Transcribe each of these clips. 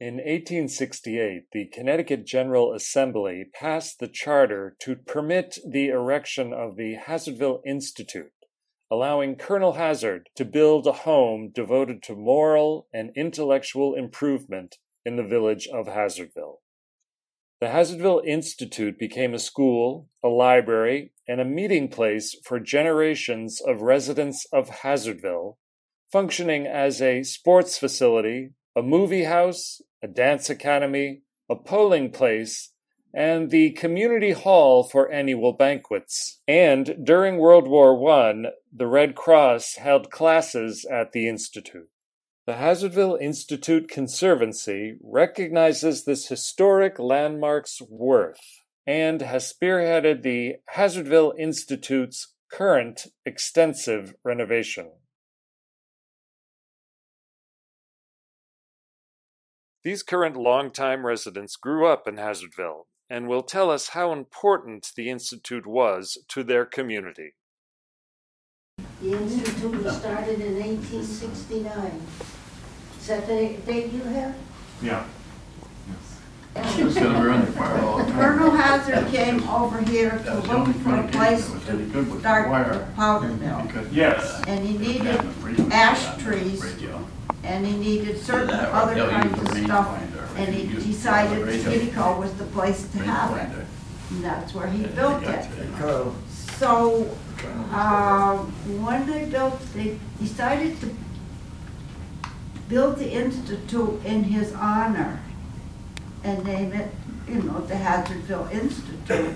In 1868, the Connecticut General Assembly passed the charter to permit the erection of the Hazardville Institute, allowing Colonel Hazard to build a home devoted to moral and intellectual improvement in the village of Hazardville. The Hazardville Institute became a school, a library, and a meeting place for generations of residents of Hazardville, functioning as a sports facility, a movie house, a dance academy, a polling place, and the community hall for annual banquets. And during World War I, the Red Cross held classes at the Institute. The Hazardville Institute Conservancy recognizes this historic landmark's worth and has spearheaded the Hazardville Institute's current extensive renovation. These current longtime residents grew up in Hazardville and will tell us how important the Institute was to their community. The Institute was started in 1869. Is that the date you have? Yeah. She's gonna run the fire all the time. Colonel Hazard came over here to was look for a place that was any to good was the start the powder mill. Yes. And he needed the radio was ash trees, radio. And he needed certain Yeah, that other they'll use kinds the of range stuff. finder. And he Use the decided radio. Skidco was the place to Range have it. finder. And that's where he Yeah, built got it. to- So, uh, when they built, they decided to build the institute in his honor and name it, you know, the Hazardville Institute.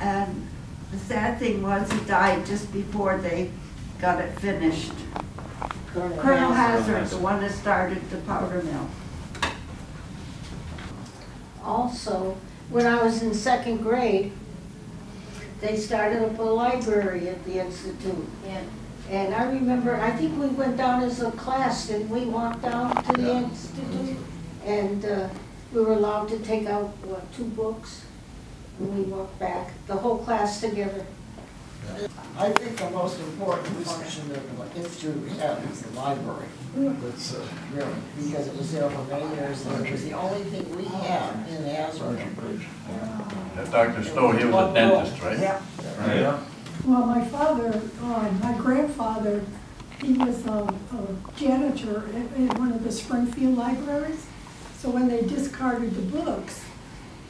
And the sad thing was, he died just before they got it finished. Colonel Hazard, the one that started the powder mill. Also, when I was in second grade, they started up a library at the Institute. And, and I remember, I think we went down as a class, and we walked down to the Yeah. Institute. And, uh, we were allowed to take out, what, two books? And we walked back, the whole class together. I think the most important function of the institute had was the library. That's, uh, really, because it was there for many years, and it was the only thing we had in Hazard. That Dr. Stowe, he was a dentist, right? Yeah. Right. Well, my father, uh, my grandfather, he was um, a janitor in, in one of the Springfield libraries. So when they discarded the books,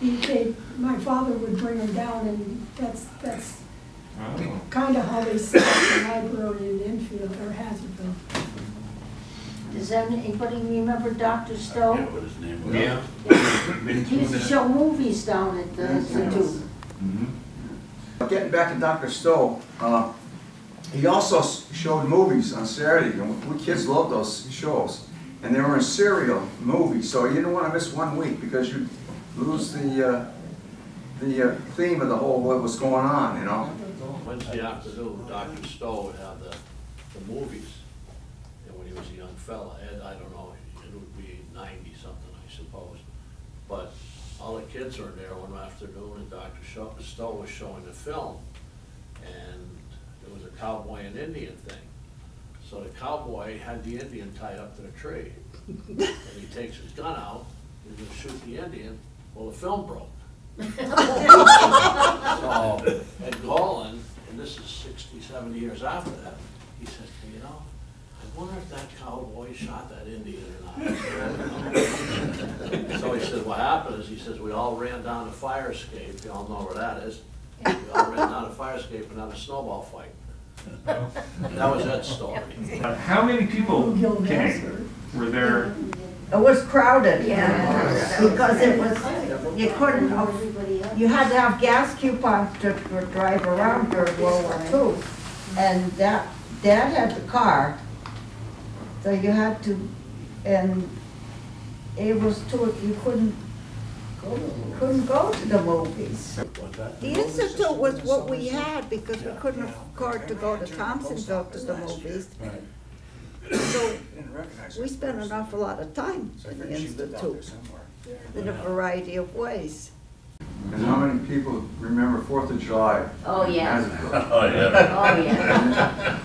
he, they, my father would bring them down and that's, that's kind of how they set up the library in Enfield or Hazardville. Does anybody remember Dr. I Stowe? forget what his name was. Yeah. He used to show movies down at the Institute. Getting back to Dr. Stowe, uh, he also showed movies on Saturday, and we kids loved those shows. And they were in serial movies, so you didn't want to miss one week because you'd lose the, uh, the uh, theme of the whole, what was going on, you know? Wednesday afternoon, Dr. Stowe would have the, the movies. And when he was a young fella, Ed, I don't know, it would be ninety-something, I suppose. But all the kids were in there one afternoon and Dr. Sho- Stowe was showing the film. And it was a cowboy and Indian thing. So the cowboy had the Indian tied up to the tree. And he takes his gun out, he's gonna shoot the Indian, well, the film broke. So, Ed Golan, and this is 60, 70 years after that, he says, you know, I wonder if that cowboy shot that Indian or not. So he said, what happened is, he says, we all ran down the fire escape, you all know where that is. We all ran down the fire escape and had a snowball fight. That was that story. Uh, How many people came? Vassar. Were there, It was crowded. Yeah. Because it was, you couldn't, Everybody else. You had to have gas coupons to, to drive around during World War II. And that, Dad had the car, so you had to, and it was too, you couldn't, couldn't go to the movies. The Institute was what we had because we couldn't afford to go to Thompsonville to the movies. So we spent an awful lot of time in the Institute in a variety of ways. And how many people remember Fourth of July? Oh, yeah. Oh, oh, yeah.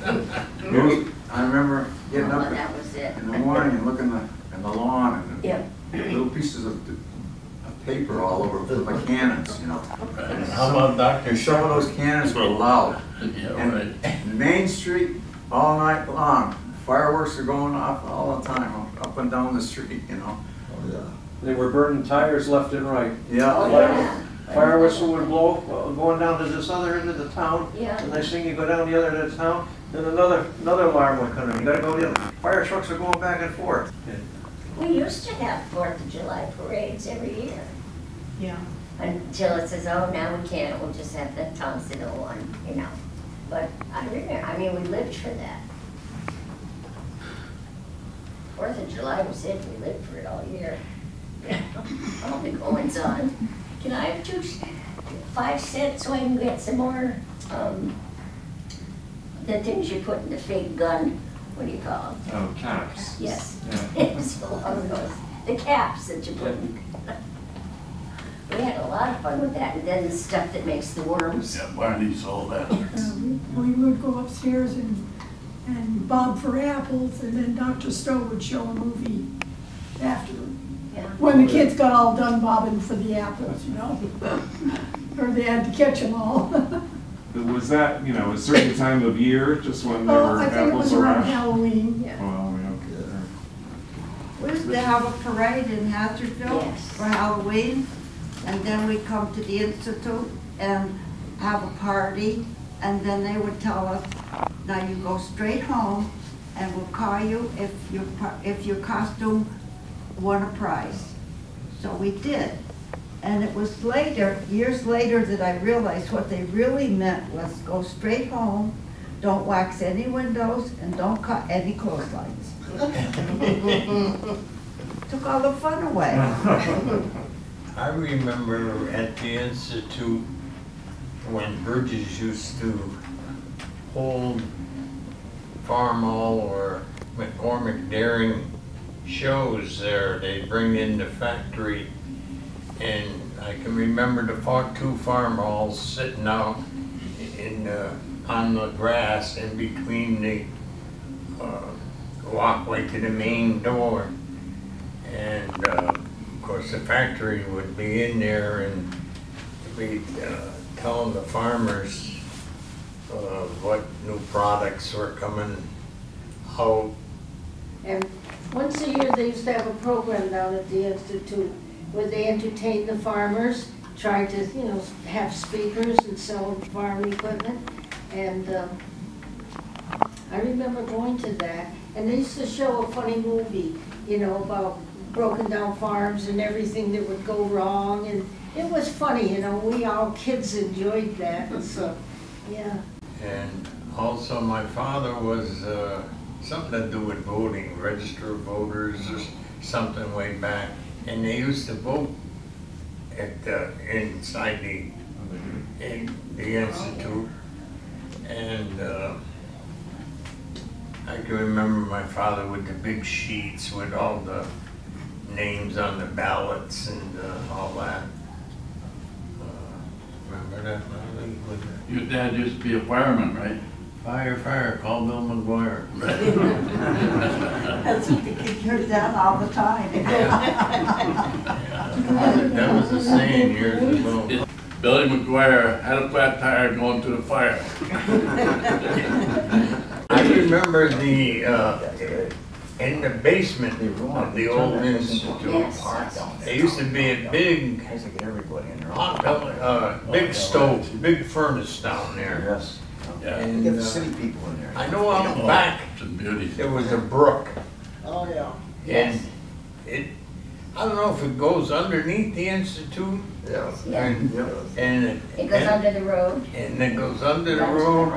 Oh, yeah. I remember getting Oh, up that was it. in the morning and looking the- in the lawn and Yep. little pieces of, of paper all over for my cannons, you know. And How about Dr. And some of those cannons were loud. Yeah, right. And Main Street, all night long, fireworks are going off all the time, up and down the street, you know. Oh yeah. They were burning tires left and right. Yeah. Oh, yeah. Fire whistle would blow, uh, going down to this other end of the town. Yeah. And next thing you go down the other end of the town, then another, another alarm would come in. You gotta go the other, fire trucks are going back and forth. We used to have Fourth of July parades every year. Yeah. Until it says, oh, now we can't, we'll just have the Thompsonville one, you know. But I remember, I mean, we lived for that. Fourth of July was it, we lived for it all year. All the goings on. Can I have two, five cents so I can get some more, um, the things you put in the fake gun, what do you call them? Oh, caps. Yes. Yeah. It's a lot of those, the caps that you put in. We had a lot of fun with that, and then the stuff that makes the worms. Yeah, Barney sold that. Um, We would go upstairs and, and bob for apples, and then Dr. Stowe would show a movie after, Yeah. When the kids got all done bobbing for the apples, you know? Or they had to catch them all. Was that, you know, a certain time of year, just when there Oh, were I think it was around around? Halloween. Yeah. Oh, well, yeah, okay. We used to have a parade in Hazardville Yes. for Halloween, and then we'd come to the Institute and have a party, and then they would tell us, now you go straight home, and we'll call you if your, par- if your costume won a prize. So we did. And it was later, years later, that I realized what they really meant was go straight home, don't wax any windows, and don't cut any clotheslines. Took all the fun away. I remember at the Institute, when Bridges used to hold Farmall or McCormick Deering shows there, they'd bring in the factory, and I can remember the two Farmalls sitting out in, uh, on the grass in between the, uh, walkway to the main door. And, uh, of course, the factory would be in there and we'd uh, tell the farmers uh, what new products were coming out. And once a year, they used to have a program down at the Institute where they entertained the farmers, tried to, you know, have speakers and sell farm equipment. And um, I remember going to that, and they used to show a funny movie, you know, about broken down farms and everything that would go wrong. And it was funny, you know, we all kids enjoyed that, so, yeah. And also my father was uh, something to do with voting, register voters or something way back. And they used to vote at, the inside the, in the institute. And uh, I can remember my father with the big sheets with all the names on the ballots and uh, all that. Uh, Remember that, Marley? with the- Your dad used to be a fireman, right? Fire, fire, call Bill McGuire. That's what the kids heard that all the time. That was the saying years ago. Billy McGuire had a flat tire going to the fire. I remember the, uh, in the basement of the old institute, Yes. there used to be a big, hot, uh, big stove, big furnace down there. Yes. Yeah. And, Get the uh, city people in there. I know out back, Some beauty. there was a brook, Oh, yeah. and it, I don't know if it goes underneath the institute, Yeah. Yeah. and, and it. It goes and- under the road. And it goes under the road,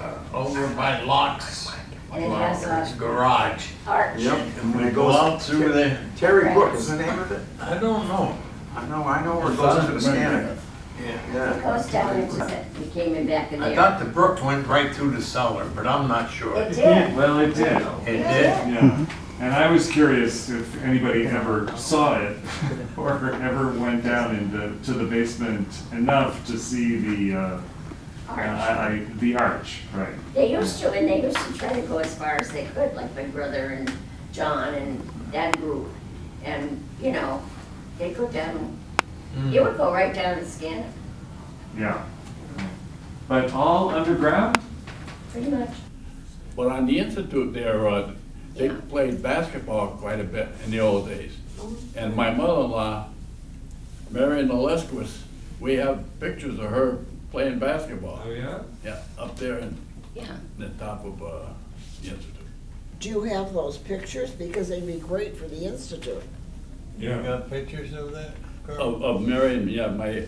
uh, over by Locke's, And it has Locke's a garage. arch. Yep. And we It go goes- out through there. Terry Brook is the name of it? I don't know. I know, I know where it goes into the Scantic. Yeah. Yeah. It goes down into the, we came in back in I there. thought the brook went right through the cellar, but I'm not sure. It It did. Well, it did, It did? yeah. And I was curious if anybody ever saw it or ever went down into, to the basement enough to see the, uh, Arch. I, I, the arch, right. They used to, and they used to try to go as far as they could, like my brother and John and that group. And, you know, they go down, Mm. you would go right down and scan it, Yeah. But all underground? pretty much. But on the Institute there, uh, they Yeah. played basketball quite a bit in the old days. And my mother-in-law, Marion Olesquist, we have pictures of her playing basketball. Oh, yeah? Yeah, up there in Yeah. the top of, uh, the Institute. Do you have those pictures? Because they'd be great for the Institute. Yeah. You got pictures of that? Carl? Of, of Marion, yeah, my,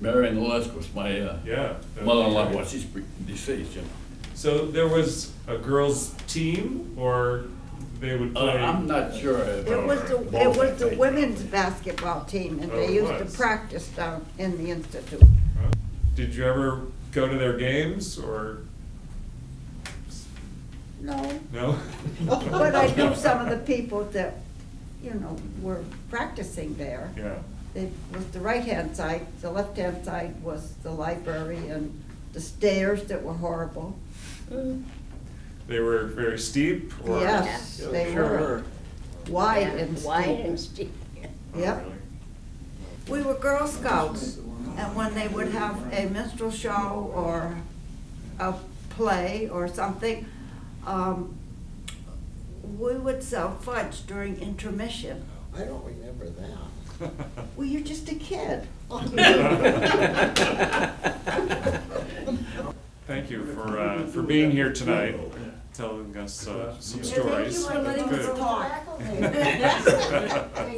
Marion Olesquist, my, uh, Yeah. that'd mother-in-law, well, she's deceased, you know. So there was a girls' team, or they would Uh, play? I'm not sure. if- It was the, it was the women's basketball team, and Oh, they it used was. to practice down in the institute. Did you ever go to their games, or No, no? but I knew some of the people that, you know, were practicing there. Yeah. It was the right-hand side, the left-hand side was the library and the stairs that were horrible. They were very steep, or? Yes, Yeah, they sure were were. wide Yeah, and Wide steep. and steep. Yep. We were Girl Scouts, and when they would have a minstrel show or a play or something, um, we would sell fudge during intermission. I don't remember that. Well, you're just a kid. Thank you for, uh, for being here tonight, telling us, uh, some Yeah, thank you stories. for letting us Good. talk. Thank